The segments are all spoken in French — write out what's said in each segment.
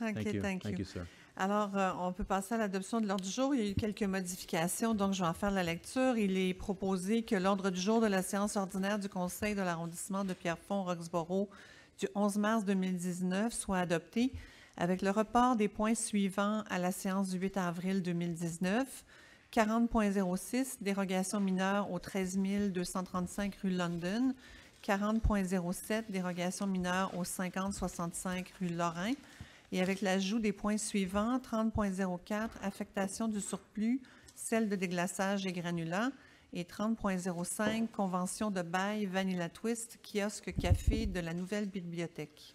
OK, Thank you. thank Thank you. you, sir. Alors, euh, on peut passer à l'adoption de l'ordre du jour. Il y a eu quelques modifications, donc je vais en faire la lecture. Il est proposé que l'ordre du jour de la séance ordinaire du Conseil de l'arrondissement de Pierrefonds-Roxborough du 11 mars 2019 soit adopté avec le report des points suivants à la séance du 8 avril 2019. 40.06, dérogation mineure au 13 235 rue London. 40.07, dérogation mineure au 5065 rue Lorrain. Et avec l'ajout des points suivants, 30.04, affectation du surplus, celle de déglaçage et granulats, et 30.05, convention de bail Vanilla Twist, kiosque café de la nouvelle bibliothèque.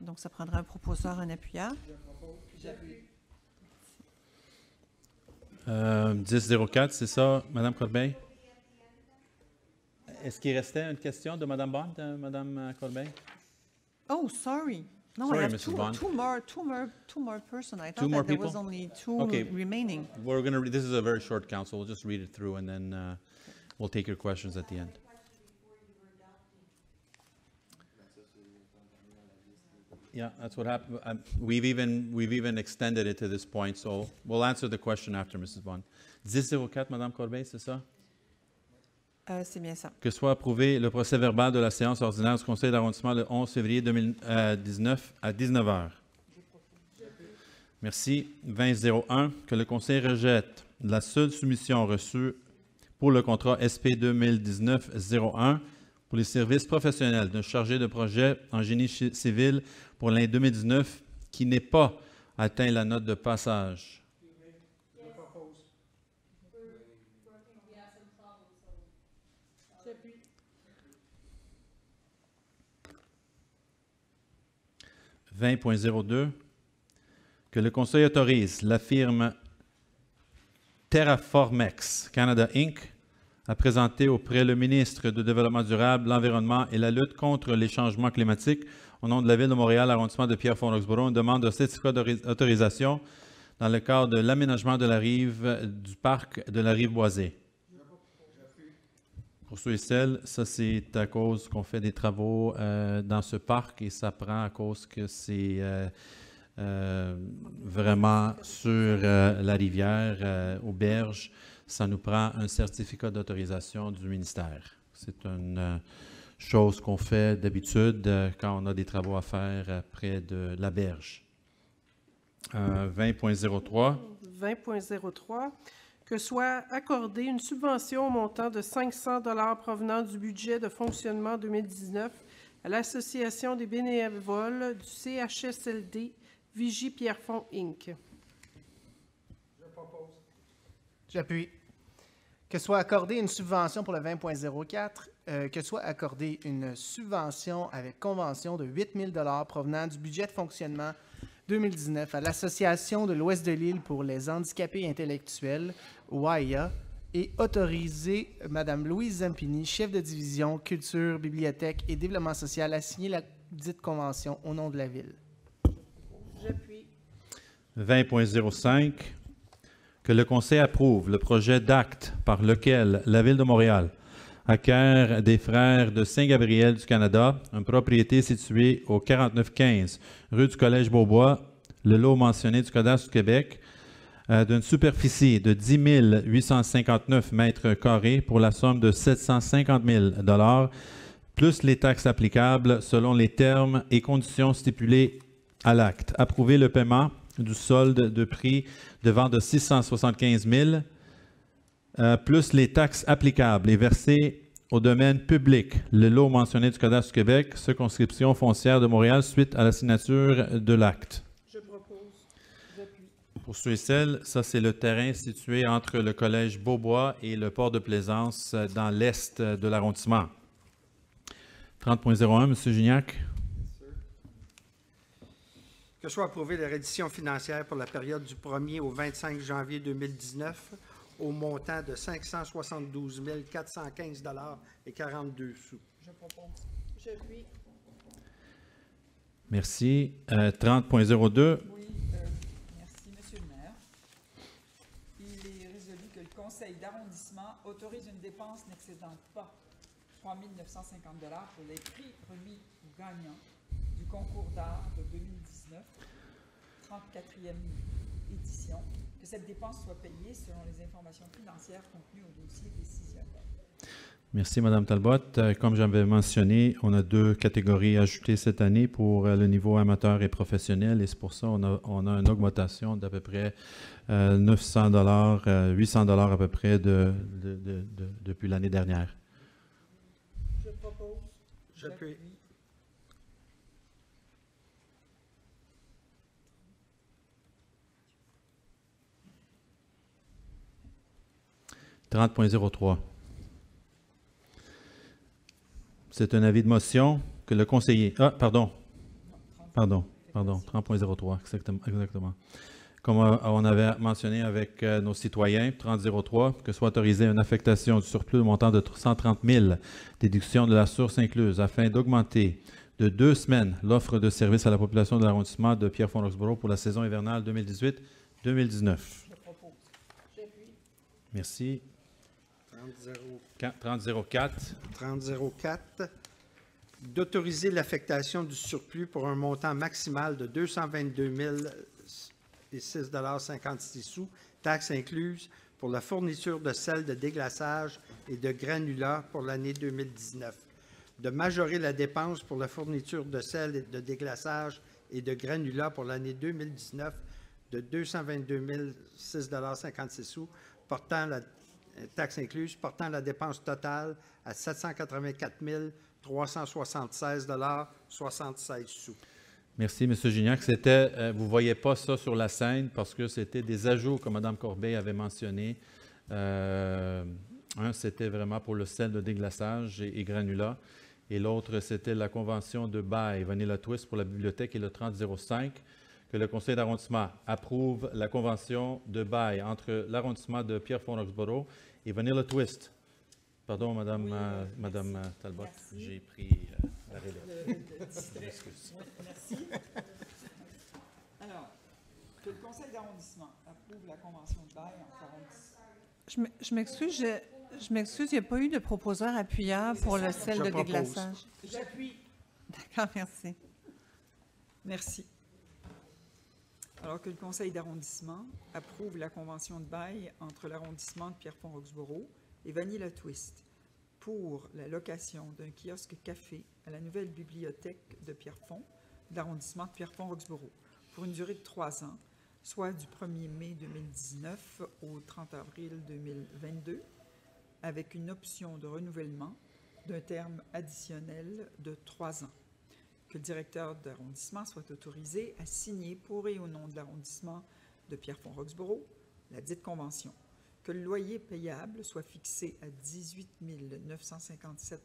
Donc, ça prendra un proposeur, un appuyeur. Euh, 1004, c'est ça, Madame Corbeil? Est-ce qu'il restait une question de Madame Bond, euh, Madame Corbeil? Oh, sorry. No, Sorry, I have Mrs. two, Bond. two more, two more, two more person. I thought more that there was people? only two Okay. remaining. We're going to, read this is a very short council, we'll just read it through and then uh, we'll take your questions at the end. Yeah, that's what happened. Um, We've even, we've even extended it to this point, so we'll answer the question after, Mrs. Bond. 1004, Madame Corbeil, c'est ça? Euh, c'est bien ça. Que soit approuvé le procès verbal de la séance ordinaire du Conseil d'arrondissement le 11 février 2019 à 19 heures. Merci. 2001, que le Conseil rejette la seule soumission reçue pour le contrat SP 2019-01 pour les services professionnels d'un chargé de projet en génie civil pour l'année 2019 qui n'est pas atteint la note de passage. « 20.02 que le Conseil autorise la firme Terraformex Canada Inc. à présenter auprès le ministre du Développement durable, l'Environnement et la lutte contre les changements climatiques au nom de la Ville de Montréal, arrondissement de Pierrefonds-Roxborough, une demande de certificat d'autorisation dans le cadre de l'aménagement de la rive du parc de la rive boisée. Pour ceux et celles, ça c'est à cause qu'on fait des travaux euh, dans ce parc et ça prend à cause que c'est euh, euh, vraiment sur la rivière, aux berges. Ça nous prend un certificat d'autorisation du ministère. C'est une chose qu'on fait d'habitude quand on a des travaux à faire près de la berge. Euh, 20.03. 20.03, que soit accordée une subvention au montant de 500 dollars provenant du budget de fonctionnement 2019 à l'Association des bénévoles du CHSLD Vigie Pierrefonds Inc. J'appuie. Que soit accordée une subvention pour le 20.04, euh, que soit accordée une subvention avec convention de 8 000 provenant du budget de fonctionnement 2019 à l'Association de l'Ouest de l'île pour les handicapés intellectuels, OAIA, et autoriser Mme Louise Zampini, chef de division Culture, Bibliothèque et Développement social, à signer la dite convention au nom de la Ville. J'appuie. 20.05, que le Conseil approuve le projet d'acte par lequel la Ville de Montréal acquiert des frères de Saint-Gabriel du Canada, une propriété située au 4915 rue du Collège Beaubois, le lot mentionné du Cadastre du Québec, euh, d'une superficie de 10 859 mètres carrés pour la somme de 750 000 plus les taxes applicables selon les termes et conditions stipulés à l'acte. Approuver le paiement du solde de prix de vente de 675 000 euh, plus les taxes applicables et versées au domaine public, le lot mentionné du Cadastre du Québec, circonscription foncière de Montréal, suite à la signature de l'acte. Je propose. Pour ceux et celles, ça c'est le terrain situé entre le collège Beaubois et le port de Plaisance euh, dans l'est euh, de l'arrondissement. 30.01, M. Gignac. Que soit approuvée la reddition financière pour la période du 1er au 25 janvier 2019 au montant de 572 415 et 42 sous. J'appuie. Merci. Euh, 30.02, Oui, euh, merci, Monsieur le maire. Il est résolu que le conseil d'arrondissement autorise une dépense n'excédant pas 3 950 pour les prix remis aux gagnants du concours d'art de 2019 34e édition, que cette dépense soit payée selon les informations financières contenues au dossier décisionnel. Merci, Madame Talbot. Euh, Comme j'avais mentionné, on a deux catégories ajoutées cette année pour euh, le niveau amateur et professionnel, et c'est pour ça qu'on a, on a une augmentation d'à peu près euh, 900 dollars, 800 dollars à peu près de, de- de- de- depuis l'année dernière. Je propose. J'appuie. 30.03. C'est un avis de motion que le conseiller... Ah, pardon. Pardon, pardon, 30.03, exactement. exactement. Comme on avait mentionné avec euh, nos citoyens, 30.03, que soit autorisée une affectation du surplus de montant de 130 000 déduction de la source incluse afin d'augmenter de deux semaines l'offre de services à la population de l'arrondissement de Pierrefonds-Roxborough pour la saison hivernale 2018-2019. Je propose. Merci. 30 30.04. 3004, d'autoriser l'affectation du surplus pour un montant maximal de 222 006,56 sous, taxes incluses, pour la fourniture de sel de déglaçage et de granulats pour l'année 2019. De majorer la dépense pour la fourniture de sel de déglaçage et de granulats pour l'année 2019 de 222 006,56 sous, portant la taxe incluse, portant la dépense totale à 784 376 76 sous. Merci, M. Gignac. C'était, euh, vous ne voyez pas ça sur la scène parce que c'était des ajouts que Mme Corbeil avait mentionnés. Euh, un, c'était vraiment pour le sel de déglaçage et, et granulat. Et l'autre, c'était la convention de bail Vanilla Twist pour la bibliothèque et le 3005, que le conseil d'arrondissement approuve la convention de bail entre l'arrondissement de Pierrefonds-Roxborough et Vanilla Twist. Pardon, Madame, Oui, euh, euh, Madame merci. euh, Talbot, j'ai pris euh, la relève. Merci. Alors, que le conseil d'arrondissement approuve la convention de bail entre l'arrondissement. Je m'excuse, je, je m'excuse, il n'y a pas eu de proposeur appuyeur pour le sel de propose. déglaçage. J'appuie. D'accord, merci. Merci. Alors que le conseil d'arrondissement approuve la convention de bail entre l'arrondissement de Pierrefonds-Roxborough et Vanilla Twist pour la location d'un kiosque café à la nouvelle bibliothèque de Pierrefonds, l'arrondissement de Pierrefonds-Roxborough, pour une durée de trois ans, soit du 1er mai 2019 au 30 avril 2022, avec une option de renouvellement d'un terme additionnel de trois ans que le directeur d'arrondissement soit autorisé à signer pour et au nom de l'arrondissement de Pierrefonds-Roxborough la dite convention, que le loyer payable soit fixé à 18 957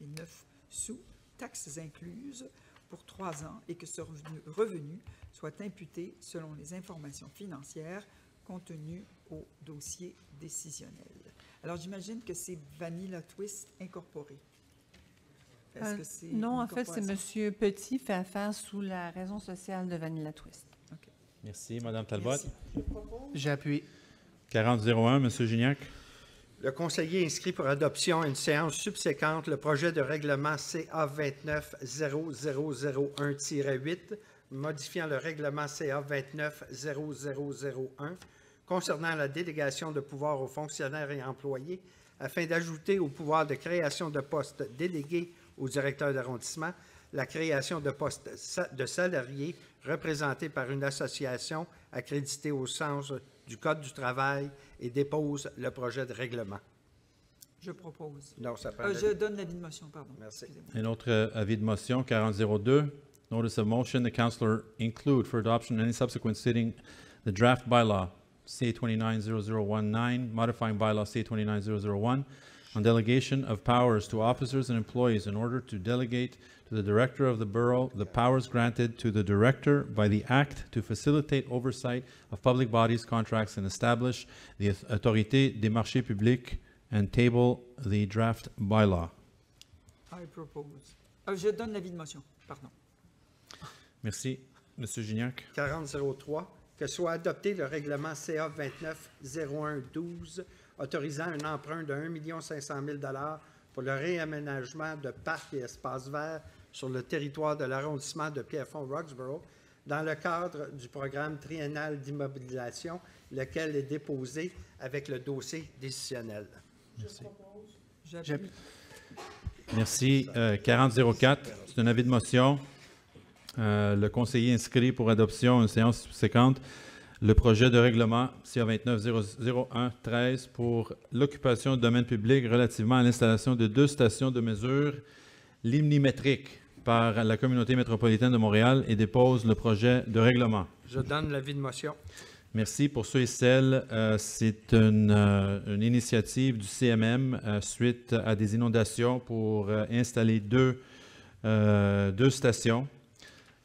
et 9 sous, taxes incluses, pour trois ans et que ce revenu, revenu soit imputé selon les informations financières contenues au dossier décisionnel. Alors, j'imagine que c'est Vanilla Twist incorporé. Est-ce Euh, que c'est Non, en fait, c'est? M. Petit fait affaire sous la raison sociale de Vanilla Twist. Merci, Mme Talbot. Merci. J'appuie. 4001, M. Gignac. Le conseiller inscrit pour adoption à une séance subséquente le projet de règlement CA 29-0001-8, modifiant le règlement CA 29-0001 concernant la délégation de pouvoir aux fonctionnaires et employés afin d'ajouter au pouvoir de création de postes délégués au directeur d'arrondissement la création de postes de salariés représentés par une association accréditée au sens du Code du travail et dépose le projet de règlement. Je propose. Non, ça Euh, je donne l'avis de motion, pardon. Merci. Un autre euh, avis de motion, 4002. Notice of motion, the councillor include for adoption any subsequent sitting the draft bylaw, C 290019, modifying bylaw C 29001, on delegation of powers to officers and employees in order to delegate to the director of the borough the powers granted to the director by the act to facilitate oversight of public bodies, contracts, and establish the authorité des marchés publics and table the draft bylaw. I propose. Euh, je donne l'avis de motion, pardon. Merci. Monsieur Gignac. 4003, que soit adopté le règlement CA 29-01-12 autorisant un emprunt de 1 500 000 pour le réaménagement de parcs et espaces verts sur le territoire de l'arrondissement de Pierrefonds-Roxborough dans le cadre du programme triennal d'immobilisation, lequel est déposé avec le dossier décisionnel. Merci. Euh, 4004, c'est un avis de motion. Euh, le conseiller inscrit pour adoption une séance subséquente le projet de règlement CA 29-001-13 pour l'occupation du domaine public relativement à l'installation de deux stations de mesure limnimétriques par la communauté métropolitaine de Montréal et dépose le projet de règlement. Je donne l'avis de motion. Merci pour ceux et celles. euh, c'est une, euh, une initiative du CMM euh, suite à des inondations pour installer deux, deux stations,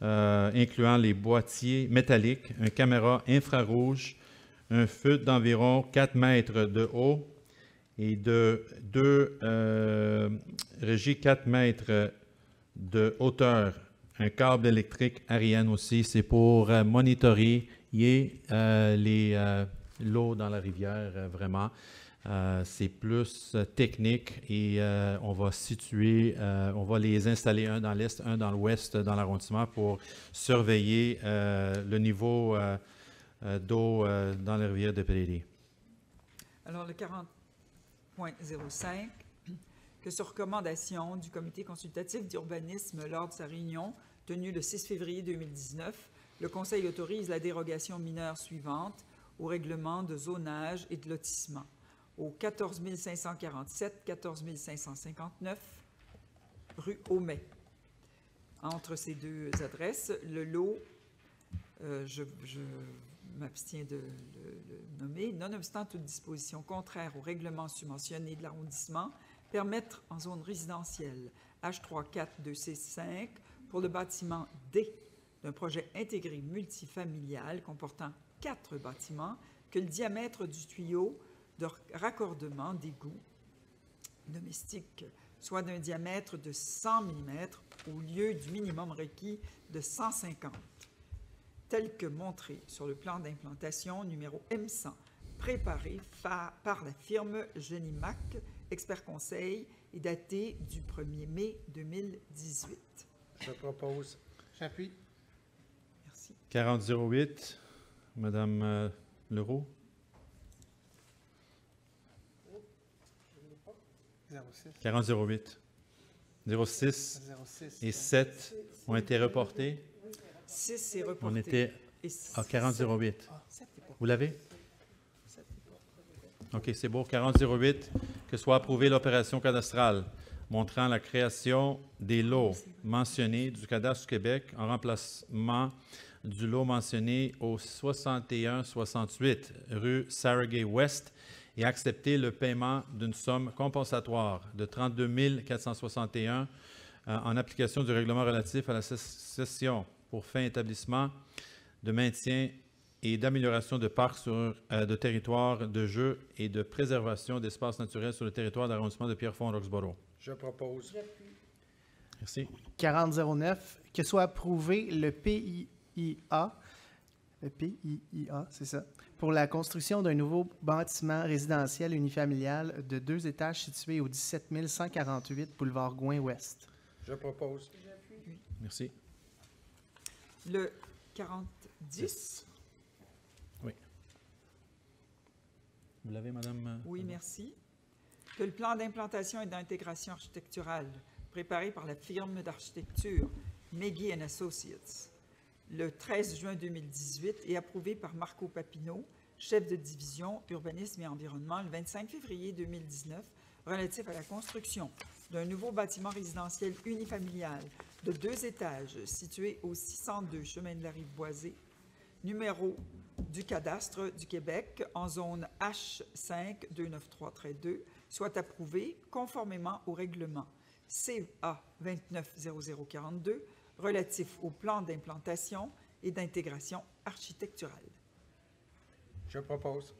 euh, incluant les boîtiers métalliques, une caméra infrarouge, un feu d'environ 4 mètres de haut et de deux euh, régies 4 mètres de hauteur. Un câble électrique Ariane aussi, c'est pour euh, monitorer euh, euh, l'eau dans la rivière, vraiment. Euh, c'est plus euh, technique et euh, on va situer, on va les installer un dans l'est, un dans l'ouest dans l'arrondissement pour surveiller le niveau d'eau dans la rivière de Prairie. Alors, le 40.05, que sur recommandation du comité consultatif d'urbanisme lors de sa réunion tenue le 6 février 2019, le Conseil autorise la dérogation mineure suivante au règlement de zonage et de lotissement au 14 547, 14 559 rue Aumet. Entre ces deux adresses, le lot, euh, je, m'abstiens de le, nommer, nonobstant toute disposition contraire au règlement subventionné de l'arrondissement, permettre en zone résidentielle H34265 pour le bâtiment D d'un projet intégré multifamilial comportant quatre bâtiments que le diamètre du tuyau de raccordement d'égout domestique soit d'un diamètre de 100 mm au lieu du minimum requis de 150, tel que montré sur le plan d'implantation numéro M100, préparé par la firme Genimac, expert conseil, et daté du 1er mai 2018. Je propose. J'appuie. Merci. 4008, Madame euh, Leroux. 06. 4008. 06 06. et 7 ont été reportés. 6 est reporté. On était Et à 4008. sept est pas- Vous l'avez? OK, c'est beau. 4008, que soit approuvée l'opération cadastrale montrant la création des lots mentionnés du cadastre du Québec en remplacement du lot mentionné au 6168 rue Saragay Ouest et accepter le paiement d'une somme compensatoire de 32 461 euh, en application du règlement relatif à la cess- cession pour fin établissement de maintien et d'amélioration de parcs sur, euh, de territoires de jeu et de préservation d'espaces naturels sur le territoire d'arrondissement de Pierrefonds-Roxborough. Je propose. Merci. 4009, que soit approuvé le PIIA, le PIIA, c'est ça, pour la construction d'un nouveau bâtiment résidentiel unifamilial de deux étages situé au 17 148 boulevard Gouin-Ouest. Je propose. Merci. Le 4010. Vous l'avez, Madame? euh, Oui, merci. Que le plan d'implantation et d'intégration architecturale préparé par la firme d'architecture Meggy Associates le 13 juin 2018 et approuvé par Marco Papineau, chef de division urbanisme et environnement, le 25 février 2019, relatif à la construction d'un nouveau bâtiment résidentiel unifamilial de deux étages situé au 602 chemin de la Rive Boisée, numéro du cadastre du Québec en zone H5 293-2 soit approuvé conformément au règlement CA 290042 relatif au plan d'implantation et d'intégration architecturale. Je propose.